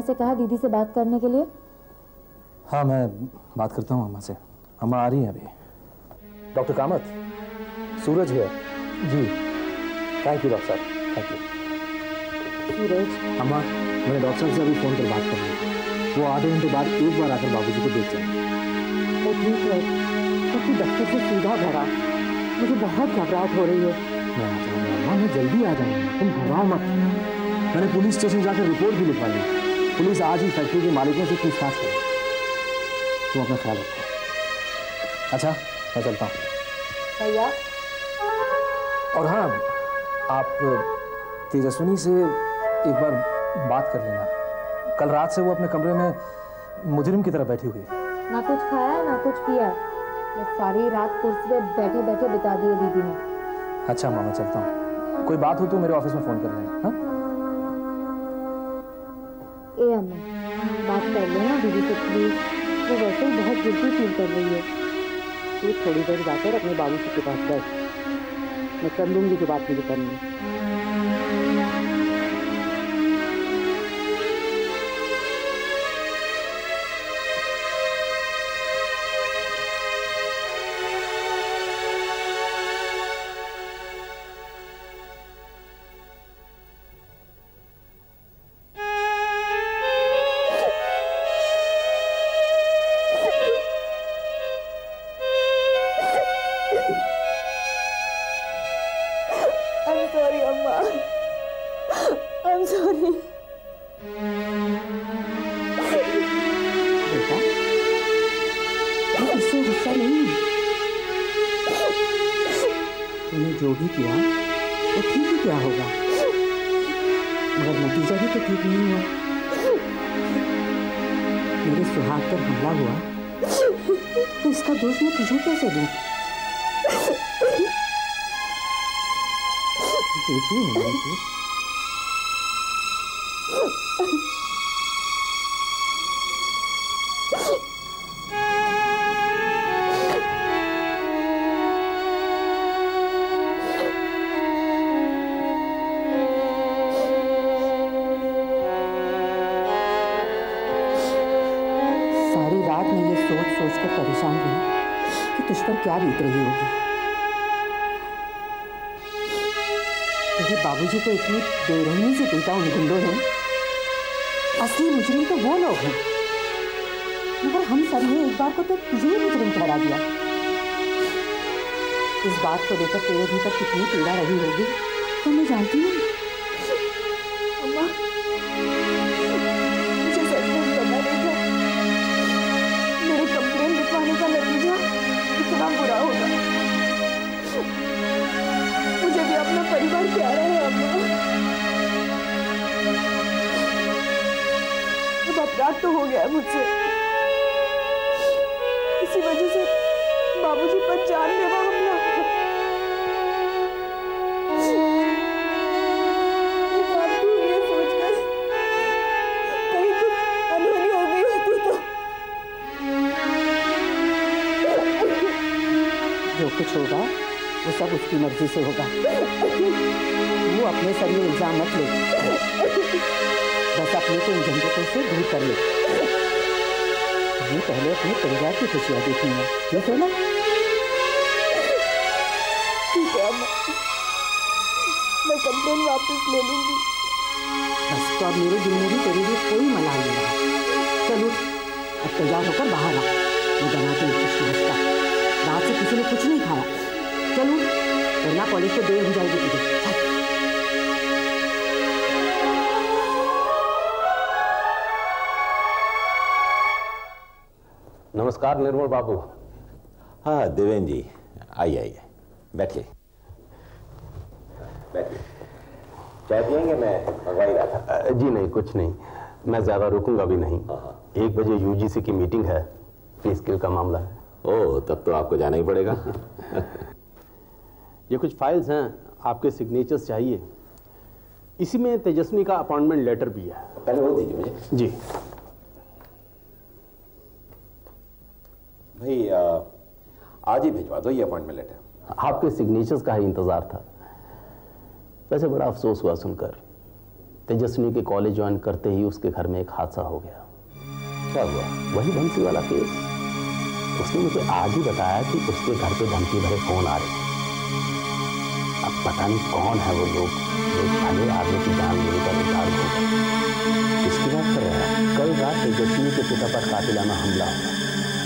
अम्मा से कहा दीदी से बात करने के लिए? हाँ मैं बात करता हूँ अम्मा से। अम्मा आ रही हैं अभी। डॉक्टर कामत सूरज है। जी। थैंक यू डॉक्टर साहब। Thank you Suraj? अम्मा मैंने डॉक्टर साहब से अभी फ़ोन कर बात कर ली वो आधे घंटे बाद एक बार आकर बाबूजी को देख जाएँगे। वो ठीक है। तो तू दफ्तर से सीधा आ। मुझे बहुत घबराहट हो रही है। मैं आ जाऊँगा। अम्मा मैं जल्दी आ जाऊँगा तुम घबराओ मत। मैंने पुलिस स्टेशन जाकर रिपोर्ट भी लिखवा ली पुलिस आज ही फैक्ट्री के मालिकों से पूछताछ करेगी। तुम अपना ख्याल रखो। अच्छा मैं चलता हूँ। भैया? और हाँ आप तेजस्विनी से एक बार बात कर लेना। कल रात से वो अपने कमरे में मुजरिम की तरह बैठी हुई है। ना कुछ खाया ना कुछ पिया। बस सारी रात कुर्सी पे बैठे बैठे बिता दी है दीदी ने। अच्छा मामा चलता हूँ। कोई बात हो तो मेरे ऑफ़िस में फ़ोन कर लेना हाँ? लेना दीदी से प्लीज़ वो वैसे ही बहुत गिल्टी फील कर रही है। तू थोड़ी देर जाकर अपने बाबू के पास कर मैं कर लूँगी जो बात मुझे करनी। तूने जो भी किया, वो ठीक ही क्या होगा। मगर नतीजा भी तो ठीक नहीं हुआ। मेरे सुहाग पर हमला हुआ तो इसका दोष मैं तुझे कैसे दूँ? बेटी है मेरी तू सोच सोच परेशान रही कि तुझ पर क्या बीत रही होगी। तेरे बाबूजी को इतनी बेरहमी से पीटा उन गुंडों ने असली मुजरिम तो वो लोग हैं। मगर हम सबने एक बार को तो तुझे ही मुजरिम ठहरा दिया। इस बात को लेकर तेरे भीतर कितनी पीड़ा रही होगी तो मैं जानती हूँ। जो कुछ होगा वो सब उसकी मर्ज़ी से होगा। वो अपने सर में इल्ज़ाम मत ले। बस अपने को इन झंझटों से दूर कर ले। ये पहले अपने परिवार की खुशियाँ देखनी है। ठीक है ना ठीक है मैं कंप्लेन वापस ले लूँगी। बस तो अब मेरे दिल में भी तेरे लिए कोई मना नहीं रहा। चलो अब तैयार होकर बाहर आ। मैं बनाती हूँ कुछ नाश्ता रात किसी ने कुछ नहीं खाया। चलो वरना कॉलेज से देर हो जाएगी तुझे। नमस्कार निर्मल बाबू। हाँ देवेन जी। आइए आइए। बैठिए। बैठिए। चाय पियेंगे? मैं मंगवा ही रहा था। जी नहीं कुछ नहीं। मैं ज़्यादा रुकूँगा भी नहीं। एक बजे यूजीसी की मीटिंग है। फ़ी स्किल का मामला है। ओह तब तो आपको जाना ही पड़ेगा। ये कुछ फाइल्स हैं आपके सिग्नेचर्स चाहिए। इसी में तेजस्वी का अपॉइंटमेंट लेटर भी है। पहले वो दीजिए मुझे। जी। भाई आ, आज ही भिजवा दो ये अपॉइंटमेंट लेटर आपके सिग्नेचर्स का ही इंतज़ार था। वैसे बड़ा अफसोस हुआ सुनकर। तेजस्वी के कॉलेज ज्वाइन करते ही उसके घर में एक हादसा हो गया। क्या हुआ? वही बंसी वाला केस उसने मुझे आज ही बताया कि उसके घर पे धमकी भरे फ़ोन आ रहे अब पता नहीं कौन है वो लोग जो भले आदमी की जान लेने का विचार हो किसकी बात कर रहे हैं? कल रात तेजस्वी के पिता पर कातिलाना हमला हुआ।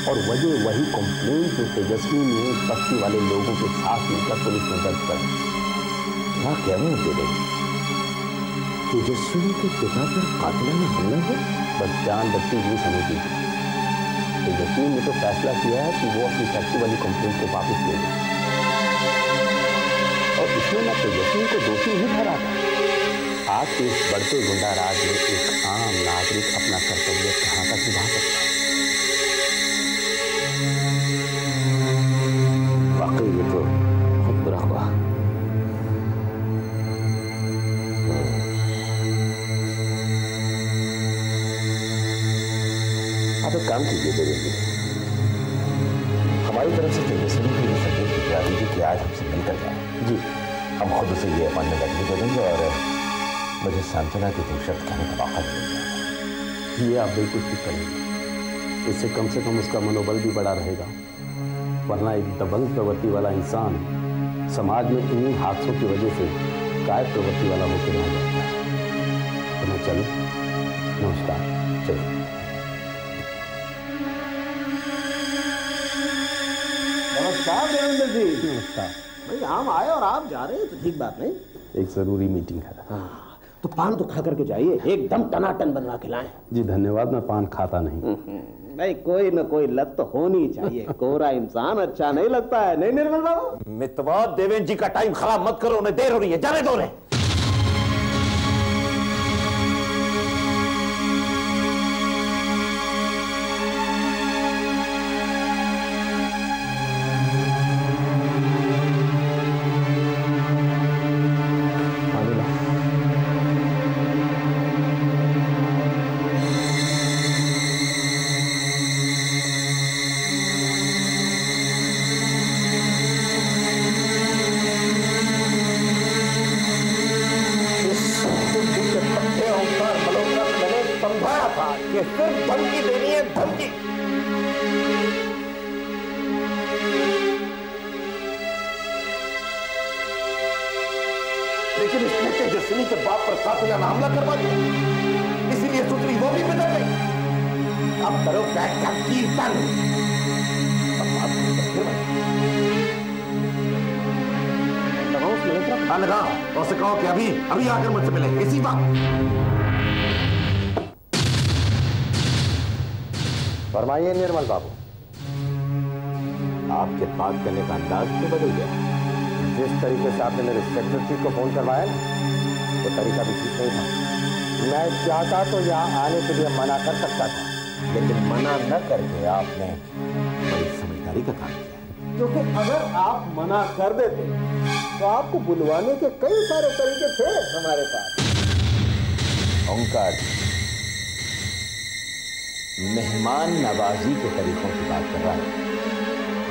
और वजह वही कंप्लेन जो तेजस्विनी ने बस्ती वाले लोगों के साथ मिलकर पुलिस में दर्ज कर। क्या कह रहे हैं तेजस्विनी के पिता पर कातिलाना हमला हुआ बस जान बच्ची नहीं समझी तेजस्विनी ने तो फैसला किया है कि वो अपनी फैक्ट्री वाली कंप्लेन को वापस ले लें। और इसमें मैं तेजस्वी को दोषी नहीं ठहराता आज के इस बढ़ते गुंडा राज में एक आम नागरिक अपना कर्तव्य कहाँ तक निभा सकता है? आप एक काम कीजिए देवेंद्र हमारी तरफ़ से तेजस्वी की ये संदेश भिजवा दीजिए कि आज हमसे मिलकर जाए। जी। हम खुद उसे ये अपॉइंटमेंट दे देंगे और मुझे सांत्वना की दो शब्द कहने का मौका मिल जाएगा ये आप बिल्कुल ठीक करेंगे। इससे कम से कम उसका मनोबल भी बड़ा रहेगा। वरना एक दबंग प्रवृत्ति वाला इंसान समाज में इन्हीं हादसों की वजह से गायब प्रवृत्ति वाला होकर रह जाता है। तो मैं चलूँ। नमस्कार। चलिए। नमस्कार जी। नमस्कार। भाई हम आए और आप जा रहे हैं तो ठीक बात नहीं। एक ज़रूरी मीटिंग है। हाँ तो पान तो खा करके जाइए एकदम टनाटन बनवा के लाए। जी धन्यवाद मैं पान खाता नहीं। भाई कोई ना कोई लत तो होनी चाहिए। कोरा इंसान अच्छा नहीं लगता है नहीं निर्मल बाबू? मितवा देवेंद्र जी का टाइम खराब मत करो उन्हें देर हो रही है जाने दो उन्हें। लेकिन इसने तेजस्विनी के बाप पर कातिलाना हमला करवा दिया। इसीलिए सुतरी वो भी बिगड़ गई। अब करो बैठ का कीर्तन। लगाओ और उसे कहो कि अभी अभी आकर मुझसे मिले। इसी बात। फरमाइए निर्मल बाबू। आपके बात करने का अंदाज क्यों बदल गया? जिस तरीके से आपने मेरे सेक्रेटरी को फ़ोन करवाया वो तरीका भी ठीक नहीं था। मैं चाहता तो यहाँ आने के लिए मना कर सकता था लेकिन मना न करके आपने बड़ी समझदारी का काम किया क्योंकि अगर आप मना कर देते तो आपको बुलवाने के कई सारे तरीके थे हमारे पास। ओंकार मेहमान नवाजी के तरीकों की बात कर रहा है।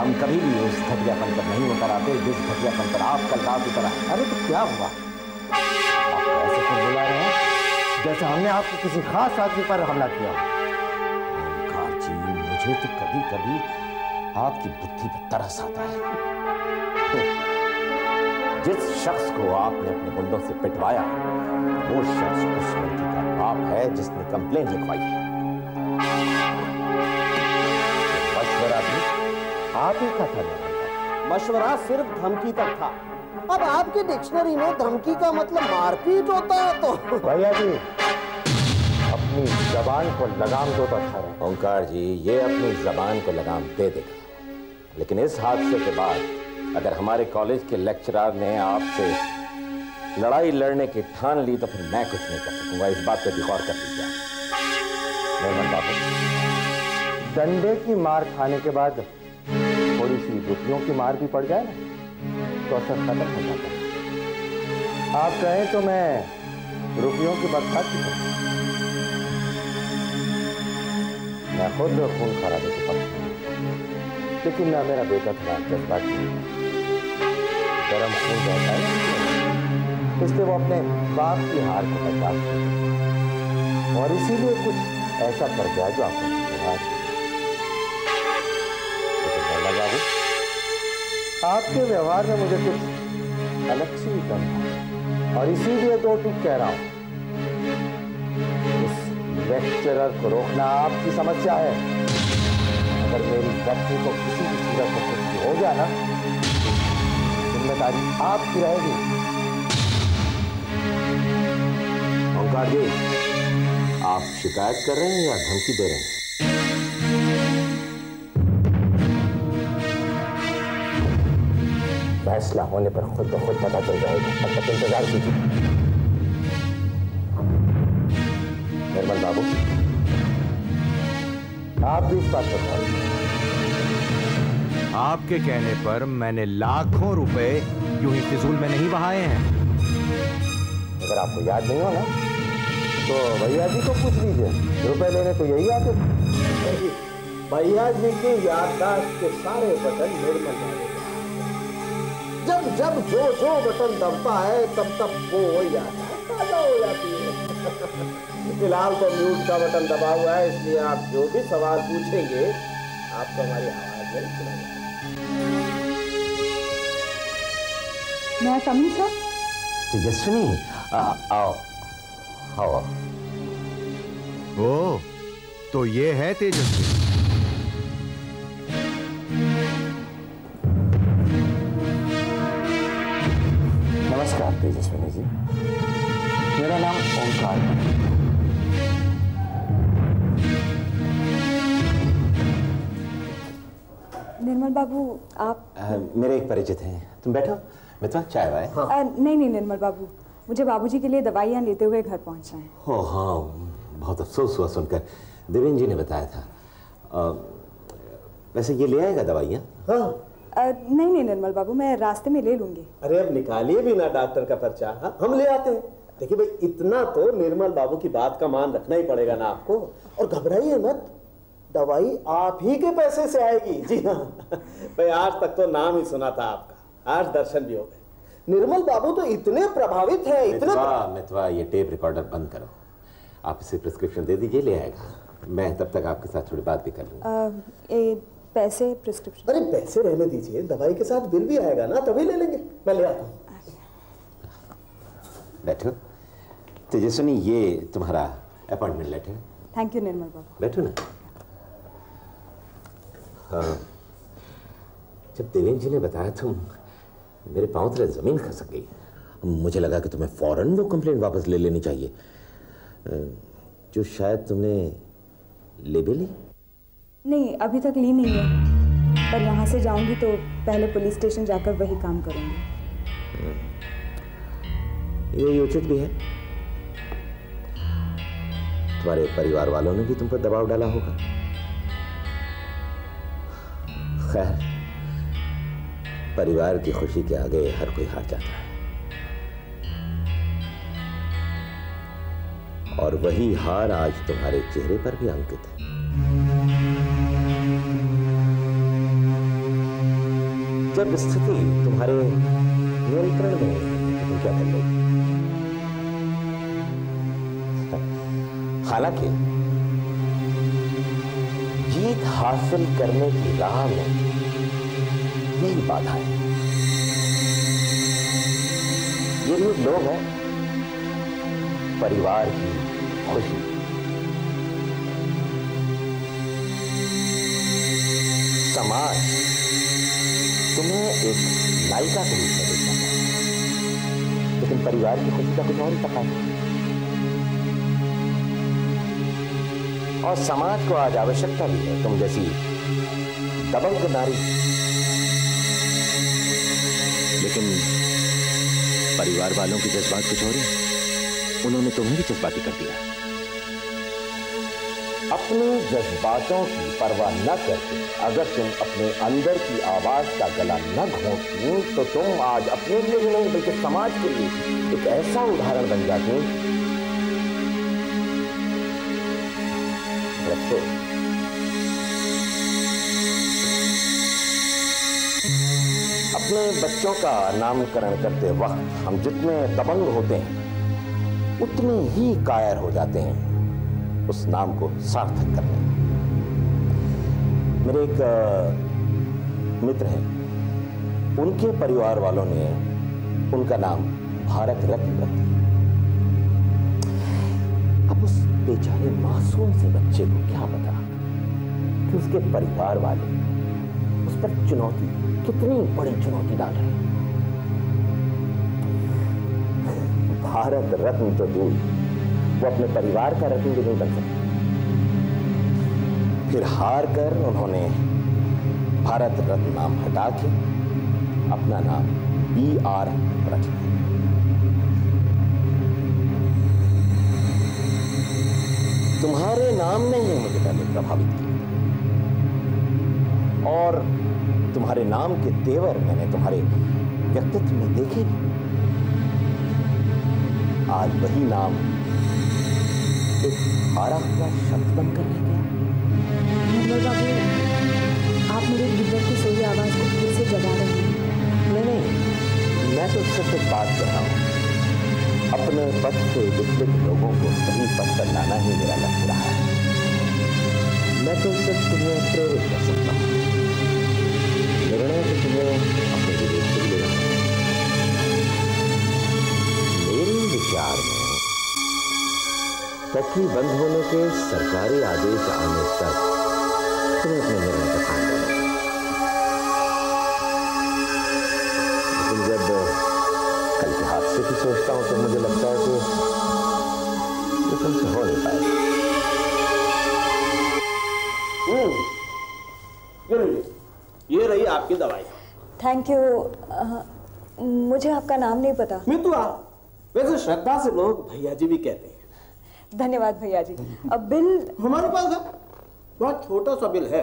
हम कभी भी उस घटियापन पर नहीं उतर आते, जिस घटियापन पर आप कल रात उतर आए। अरे तो क्या हुआ? आप ऐसे क्यों बुला रहे हैं, जैसे हमने आपको किसी खास आदमी पर हमला किया। जी मुझे तो कभी कभी आपकी बुद्धि पर तरस आता है। तो जिस शख्स को आपने अपने गुंडों से पिटवाया, वो शख्स उस लड़की का बाप है जिसने कंप्लेन लिखवाई है। आप ही का था मशवरा सिर्फ़ धमकी तक था। अब आपकी डिक्शनरी में धमकी का मतलब मारपीट होता है तो। भैया जी अपनी जबान को लगाम दो तो अच्छा रहे। ओंकार जी ये अपनी जबान को लगाम दे देगा। लेकिन इस हादसे के बाद अगर हमारे कॉलेज के लेक्चरर ने आपसे लड़ाई लड़ने की ठान ली तो फिर मैं कुछ नहीं कर सकूँगा। इस बात पे भी गौर कर लीजिए। डंडे की मार खाने के बाद थोड़ी सी रुपयों की मार भी पड़ जाए तो असर खत्म हो जाता है आप कहें तो मैं रुपयों की बरसात। मैं खुद खून खराबे के पक्ष लेकिन ना मेरा बेटा थोड़ा जज्बाती। गरम खून रहता है इसलिए वो अपने बाप की हार को बर्दाश्त और इसीलिए कुछ ऐसा कर गया जो आपको लेकिन बाबू आपके व्यवहार में मुझे कुछ अलग सी कम और इसीलिए दो टूक कह रहा हूँ। इस लेक्चरर को रोकना आपकी समस्या है। अगर मेरी फैक्ट्री को किसी भी सूरत में कुछ हो गया ना, ज़िम्मेदारी आपकी रहेगी। ओंकार जी, आप शिकायत कर रहे हैं या धमकी दे रहे हैं? फैसला होने पर खुद ब खुद पता चल जाएगा। तब तक इंतज़ार कीजिए। निर्मल बाबू। आप भी इस बात पर ध्यान आपके कहने पर मैंने लाखों रुपए यूँ ही फिजूल में नहीं बहाए हैं। अगर आपको याद नहीं हो ना तो भैया जी को पूछ लीजिए। रुपए लेने तो यही आते भैया जी की याददाश्त के सारे बटन निर्मल वाले हैं। जब जब जो जो बटन दबता है तब तब वो हो जाता है। ताज़ा हो जाती है। फ़िलहाल तो म्यूट का बटन दबा हुआ है इसलिए आप जो भी सवाल पूछेंगे आपको हमारी आवाज़ में सुना मैं कमी सर। तेजस्विनी आओ। आओ। ओ तो ये है तेजस्वी। तेजस्विनी जी मेरा नाम ओंकार है निर्मल बाबू आप अ, मेरे एक परिचित हैं। तुम बैठो। मैं तो चाय वाय अ, नहीं नहीं निर्मल बाबू। मुझे बाबूजी के लिए दवाइयाँ लेते हुए घर पहुँचना है। हो हाँ बहुत अफसोस हुआ सुनकर। देवेंद्र जी ने बताया था। अ, वैसे ये ले आएगा दवाइयाँ? हाँ। नहीं नहीं निर्मल बाबू मैं रास्ते में ले लूँगी। अरे अब निकालिए भी ना डॉक्टर का पर्चा। हाँ हम ले आते हैं। देखिए भाई इतना तो निर्मल बाबू की बात का मान रखना ही पड़ेगा ना आपको। और घबराइए मत। दवाई आप ही के पैसे से आएगी। जी हाँ। भाई आज तक तो नाम ही सुना था आपका। आज दर्शन भी हो गए। निर्मल बाबू तो इतने प्रभावित है इतने मितवा मितवा ये टेप रिकॉर्डर बंद करो। आप इसे प्रिस्क्रिप्शन दे दीजिए ले आएगा। मैं तब तक आपके साथ थोड़ी बात भी कर लूँगा। अ, ए, पैसे प्रिस्क्रिप्शन अरे पैसे रहने दीजिए दवाई के साथ बिल भी आएगा ना तभी ले लेंगे। मैं ले आता हूँ। बैठो। तेजस्विनी ये तुम्हारा अपॉइंटमेंट लेटर। है थैंक यू निर्मल बाबू। बैठो ना। हाँ। जब देवेंद्र जी ने बताया तुम मेरे पाँव तले ज़मीन खसक गई। मुझे लगा कि तुम्हें फ़ौरन वो कंप्लेंट वापस ले लेनी चाहिए। जो शायद तुमने ले भी ली। नहीं, अभी तक ली नहीं है। पर यहाँ से जाऊँगी तो पहले पुलिस स्टेशन जाकर वही काम करूँगी। ये उचित भी है। तुम्हारे परिवार वालों ने भी तुम पर दबाव डाला होगा। खैर, परिवार की खुशी के आगे हर कोई हार जाता है। और वही हार आज तुम्हारे चेहरे पर भी अंकित है। जब स्थिति तुम्हारे नियंत्रण में तो तुम क्या कर लोगे? हालाँकि, जीत हासिल करने की राह में यही बाधा है। ये भी लोग हैं, परिवार की खुशी। समाज तुम्हें एक नायिका के रूप में देखना है। लेकिन परिवार की खुशी का कुछ और ही है। और समाज को आज आवश्यकता भी है, तुम जैसी दबंग नारी। लेकिन परिवार वालों के जज्बात कुछ और हैं। उन्होंने तुम्हें भी जज्बाती कर दिया अपने जज्बातों की परवाह न करके अगर तुम अपने अंदर की आवाज़ का गला न घोंटती तो तुम आज अपने लिए ही नहीं, बल्कि समाज के लिए एक ऐसा उदाहरण बन जाती अपने बच्चों का नामकरण करते वक्त हम जितने दबंग होते हैं, उतने ही कायर हो जाते हैं। उस नाम को सार्थक करने मेरे एक मित्र हैं। उनके परिवार वालों ने उनका नाम भारत रत्न रख दिया। अब उस बेचारे मासूम से बच्चे को क्या पता कि उसके परिवार वाले उस पर चुनौती, कितनी बड़ी चुनौती डाल रहे हैं। भारत रत्न तो दूर वो अपने परिवार का भी नहीं बन सके फिर हार कर उन्होंने भारत रत्न नाम हटा के अपना नाम बी आर रख लिया तुम्हारे नाम ने ही मुझे पहले प्रभावित किया। और तुम्हारे नाम के तेवर मैंने तुम्हारे व्यक्तित्व में देखे आज वही नाम एक हारा हुआ शब्द बनकर रह गया आप मेरे भीतर की सोई आवाज़ को फिर से जगा रहे हैं। नहीं मैं तो सिर्फ़ बात कर रहा हूँ। अपने पथ से विचलित लोगों को सही पथ पर लाना ही मेरा लक्ष्य रहा है। मैं तो सिर्फ़ तुम्हें प्रेरित कर सकता हूँ। निर्णय तो तुम्हें फैक्ट्री बंद होने के सरकारी आदेश आने तक तुम्हें अपने निर्णय पर रहना लेकिन जब कल के हादसे की सोचता हूँ तो मुझे लगता है कि ये तुमसे हो नहीं पाएगा। ये रही आपकी दवाई। थैंक यू मुझे आपका नाम नहीं पता। मितुआ वैसे श्रद्धा से लोग भैया जी भी कहते हैं। धन्यवाद भैया जी। अब बिल हमारे पास है। बहुत छोटा सा बिल है।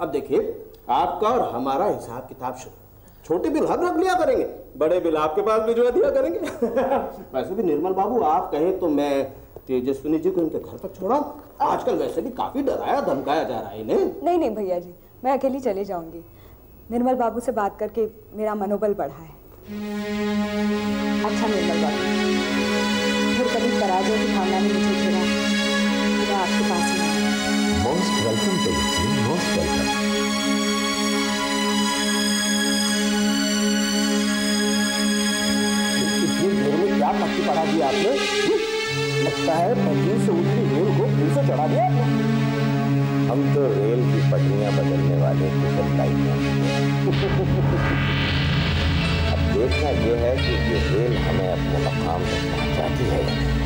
अब देखिए आपका और हमारा हिसाब किताब शुरू। छोटे बिल हम रख लिया करेंगे। बड़े बिल आपके पास भिजवा दिया करेंगे। वैसे भी निर्मल बाबू आप कहें तो मैं तेजस्विनी जी को इनके घर पर छोड़ा आजकल वैसे भी काफ़ी डराया धमकाया जा रहा है इन्हें। नहीं नहीं भैया जी मैं अकेली चली जाऊँगी। निर्मल बाबू से बात करके मेरा मनोबल बढ़ा है। अच्छा निर्मल बाबू। फिर कभी पराजय की भावना ने दिया आपने लगता है पटरी से उतरी रेल को फिर से चढ़ा दिया आपने हम तो रेल की पटरियाँ बदलने वाले कुशल लाइनें अब देखना यह है कि ये रेल हमें अपने मकाम तक पहुंचाती है।